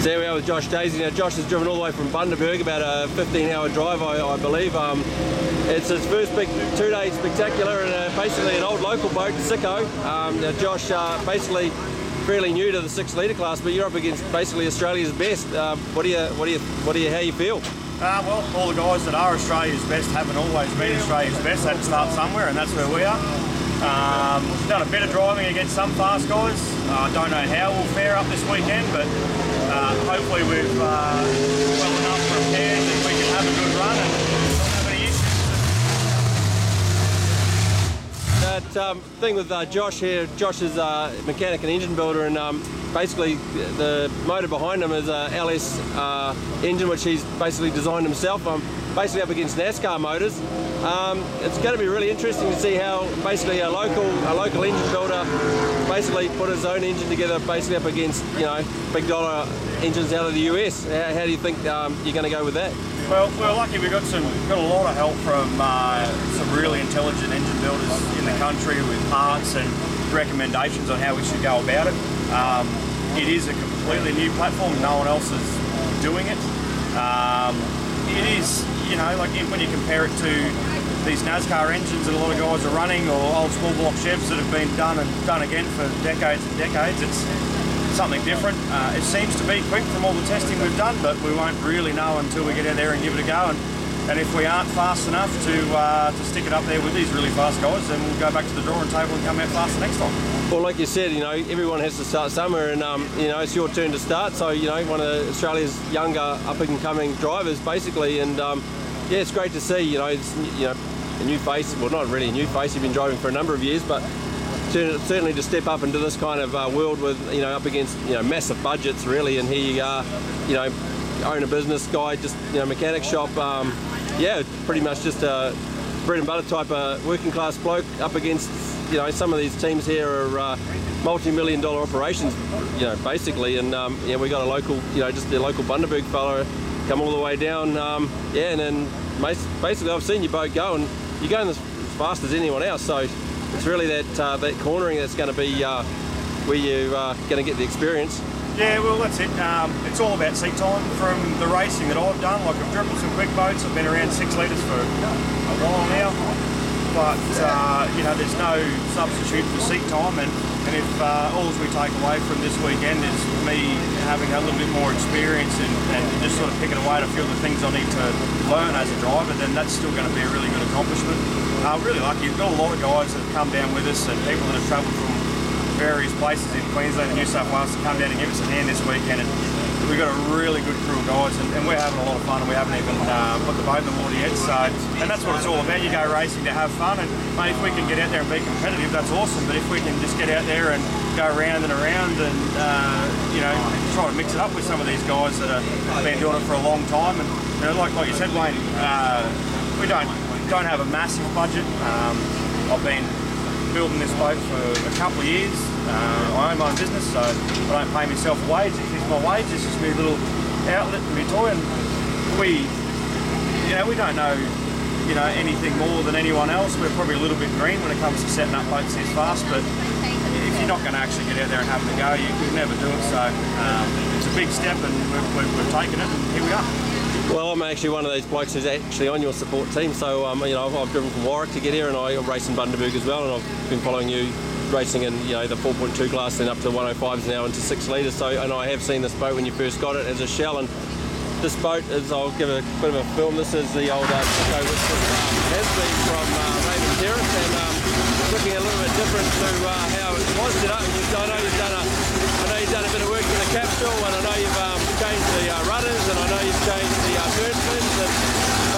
So here we are with Josh Daisy. Now Josh has driven all the way from Bundaberg, about a 15-hour drive, I, I believe. Um, it's his first big two-day spectacular, and uh, basically an old local boat, Sycko. Um, now Josh, uh, basically fairly new to the six-litre class, but you're up against basically Australia's best. Uh, what do you, what do you, what do you, how you feel? Uh, well, all the guys that are Australia's best haven't always been Australia's best. They had to start somewhere, and that's where we are. Um, done a bit of driving against some fast guys. I uh, don't know how we'll fare up this weekend, but uh, hopefully we've uh, well enough prepared that we can have a good run and not have any issues. That um, thing with uh, Josh here, Josh is a mechanic and engine builder, and um, basically the motor behind him is a LS uh, engine, which he's basically designed himself. I'm basically up against NASCAR motors. Um, it's going to be really interesting to see how basically a local a local engine builder basically put his own engine together, basically up against you know big dollar engines out of the US. How, how do you think um, you're going to go with that? Well, we're lucky we got some got a lot of help from uh, some really intelligent engine builders in the country with parts and recommendations on how we should go about it. Um, it is a completely new platform. No one else is doing it. Um, it is, you know, like when you compare it to these NASCAR engines that a lot of guys are running, or old small block Chevs that have been done and done again for decades and decades. It's something different. Uh, it seems to be quick from all the testing we've done, but we won't really know until we get out there and give it a go. And and if we aren't fast enough to uh, to stick it up there with these really fast guys, then we'll go back to the drawing table and come out faster next time. Well, like you said, you know, everyone has to start somewhere, and um, you know, it's your turn to start. So, you know, one of Australia's younger up and coming drivers, basically, and um, yeah, it's great to see. You know, you know, a new face. Well, not really a new face. You've been driving for a number of years, but certainly to step up into this kind of uh, world with you know up against you know massive budgets really, and here you are, you know, own a business guy, just you know, mechanic shop. Um, yeah, pretty much just a bread and butter type of working class bloke up against, you know, some of these teams here are uh, multi-million dollar operations, you know, basically. And um, yeah, we got a local, you know, just a local Bundaberg fellow come all the way down. Um, yeah, and then basically I've seen your boat go and you're going as fast as anyone else. So it's really that uh, that cornering that's going to be uh, where you're uh, going to get the experience. Yeah, well, that's it. Um, it's all about seat time from the racing that I've done. Like I've driven some quick boats. I've been around six litres for a while now. But, uh, you know, there's no substitute for seat time. And, and if uh, all we take away from this weekend is me having a little bit more experience and, and just sort of picking away at a few of the things I need to learn as a driver, then that's still going to be a really good accomplishment. Uh, really lucky. We've got a lot of guys that have come down with us and people that have travelled from various places in Queensland and New South Wales to come down and give us a hand this weekend. And we've got a really good crew of guys and, and we're having a lot of fun and we haven't even uh, put the boat in the water yet. So, and that's what it's all about. You go racing to have fun and mate, if we can get out there and be competitive, that's awesome. But if we can just get out there and go around and around and, uh, you know, try to mix it up with some of these guys that have been doing it for a long time. And, you know, like, like you said, Wayne, uh, we don't, don't have a massive budget. Um, I've been building this boat for a couple of years. Uh, I own my own business, so I don't pay myself wages. wage. My wages, is my little outlet for my toy, and we, you know, we don't know, you know, anything more than anyone else. We're probably a little bit green when it comes to setting up boats this fast, but if you're not going to actually get out there and have a go, you could never do it. So um, it's a big step, and we've, we've, we've taken it, and here we are. Well, I'm actually one of those blokes who's actually on your support team. So, um, you know, I've, I've, driven from Warwick to get here, and I race in Bundaberg as well, and I've been following you racing in, you know, the 4.2 class, then up to 105s now into six litres. So, and I have seen this boat when you first got it as a shell, and this boat is, I'll give a bit of a film. This is the old uh, which um, has been from uh, Raymond Terrace, and um, looking a little bit different to uh, how it was set up. I know you've done a, I know you've done a bit of work in the capsule, and I know you've um, changed the uh, rudders, and I know you've changed the uh, turn fins, and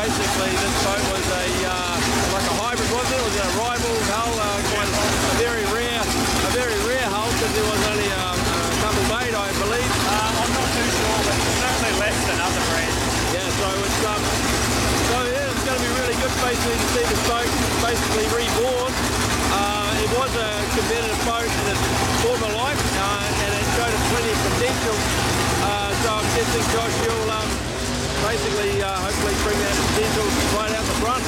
basically this boat was a uh, like a hybrid, wasn't it? Was it a rival hull? Uh, quite a very rare, a very rare hull because there was only um, a couple made, I believe. Um, I'm not too sure, but certainly less than other brands. Yeah, so it's um, so yeah, it's going to be really good basically to see this boat basically reborn. Uh, it was a competitive boat in its former life, uh, and it showed us plenty of. Uh, think Josh. You'll um, basically uh, hopefully bring that potential right out the front.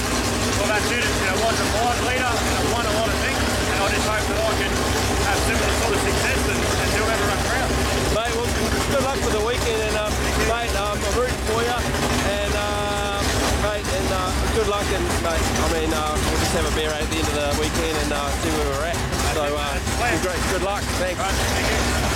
Well, that's it. You know, was a blind leader and I won a lot of things, and I just hope that I can have similar sort of success and, and do everyone proud. Mate, well, good luck for the weekend, and um, mate, um, I'm rooting for you, and um, mate, and uh, good luck, and mate, I mean, uh, we'll just have a beer at the end of the weekend and uh, see where we're at. So, uh, great. Good luck. Thanks. Right, thank